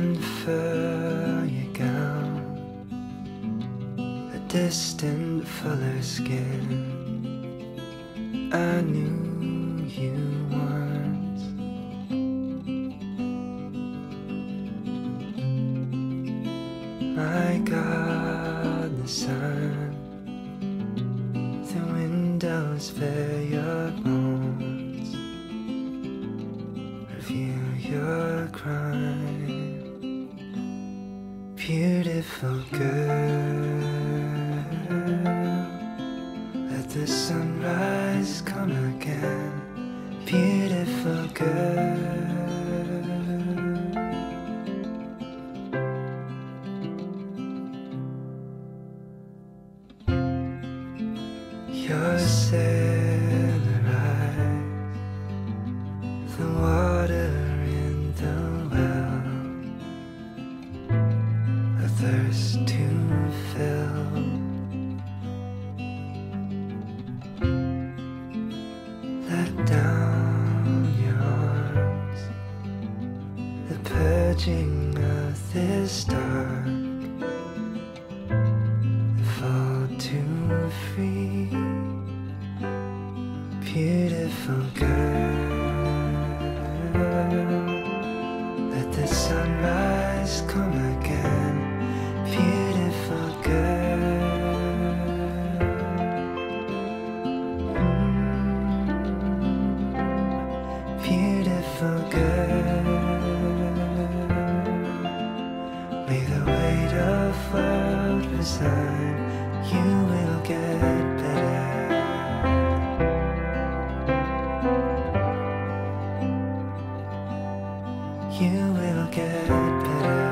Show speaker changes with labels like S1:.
S1: unfurl your gown, a distant fuller skin. I knew you once. My God, the sun, the windows bear your bones, reveal your crime. Beautiful girl, let the sunrise come again. Beautiful girl. you're sailor down your arms, the purging of this dark. Fall too free. Beautiful girl, the weight of you will get better. You will get better.